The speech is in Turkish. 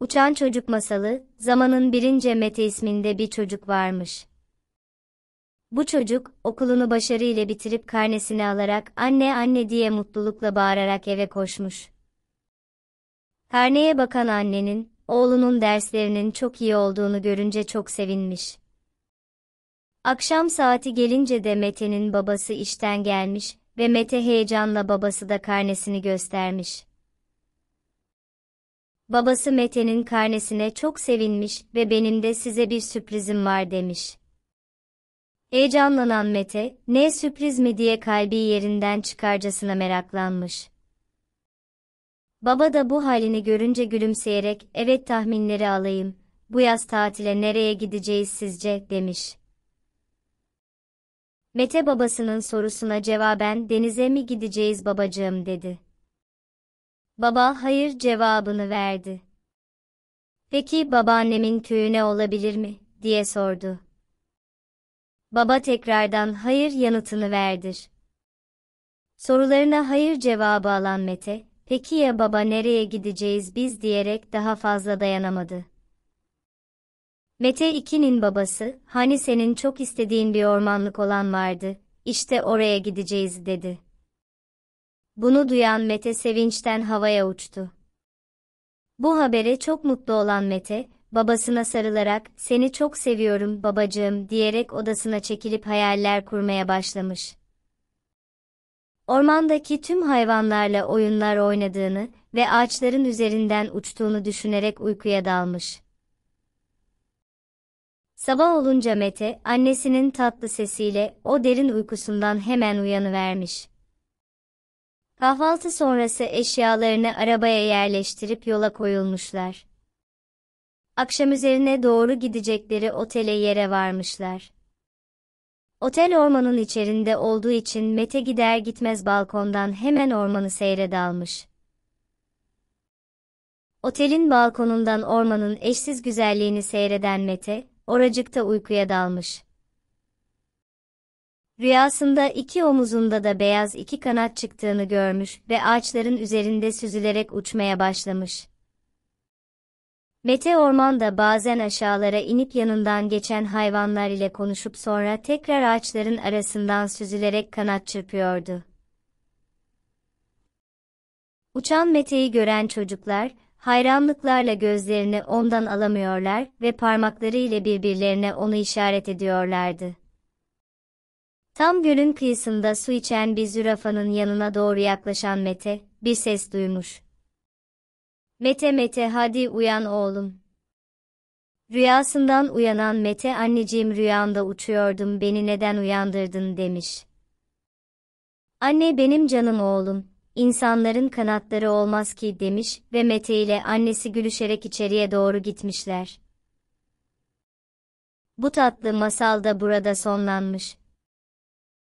Uçan Çocuk Masalı, zamanın birinci Mete isminde bir çocuk varmış. Bu çocuk, okulunu başarıyla bitirip karnesini alarak anne anne diye mutlulukla bağırarak eve koşmuş. Karneye bakan annenin, oğlunun derslerinin çok iyi olduğunu görünce çok sevinmiş. Akşam saati gelince de Mete'nin babası işten gelmiş ve Mete heyecanla babası da karnesini göstermiş. Babası Mete'nin karnesine çok sevinmiş ve benim de size bir sürprizim var demiş. Heyecanlanan Mete, ne sürpriz mi diye kalbi yerinden çıkarcasına meraklanmış. Baba da bu halini görünce gülümseyerek, evet tahminleri alayım, bu yaz tatile nereye gideceğiz sizce, demiş. Mete babasının sorusuna cevaben denize mi gideceğiz babacığım dedi. Baba hayır cevabını verdi. Peki babaannemin köyüne olabilir mi, diye sordu. Baba tekrardan hayır yanıtını verdir. Sorularına hayır cevabı alan Mete, peki ya baba nereye gideceğiz biz diyerek daha fazla dayanamadı. Mete 2'nin babası, hani senin çok istediğin bir ormanlık olan vardı, işte oraya gideceğiz dedi. Bunu duyan Mete sevinçten havaya uçtu. Bu habere çok mutlu olan Mete, babasına sarılarak, seni çok seviyorum babacığım diyerek odasına çekilip hayaller kurmaya başlamış. Ormandaki tüm hayvanlarla oyunlar oynadığını ve ağaçların üzerinden uçtuğunu düşünerek uykuya dalmış. Sabah olunca Mete, annesinin tatlı sesiyle o derin uykusundan hemen uyanıvermiş. Kahvaltı sonrası eşyalarını arabaya yerleştirip yola koyulmuşlar. Akşam üzerine doğru gidecekleri otele yere varmışlar. Otel ormanın içerinde olduğu için Mete gider gitmez balkondan hemen ormanı seyre dalmış. Otelin balkonundan ormanın eşsiz güzelliğini seyreden Mete, oracıkta uykuya dalmış. Rüyasında iki omuzunda da beyaz iki kanat çıktığını görmüş ve ağaçların üzerinde süzülerek uçmaya başlamış. Mete ormanda bazen aşağılara inip yanından geçen hayvanlar ile konuşup sonra tekrar ağaçların arasından süzülerek kanat çırpıyordu. Uçan Mete'yi gören çocuklar, hayranlıklarla gözlerini ondan alamıyorlar ve parmakları ile birbirlerine onu işaret ediyorlardı. Tam gölün kıyısında su içen bir zürafanın yanına doğru yaklaşan Mete, bir ses duymuş. Mete Mete hadi uyan oğlum. Rüyasından uyanan Mete anneciğim rüyanda uçuyordum beni neden uyandırdın demiş. Anne benim canım oğlum, insanların kanatları olmaz ki demiş ve Mete ile annesi gülüşerek içeriye doğru gitmişler. Bu tatlı masal da burada sonlanmış.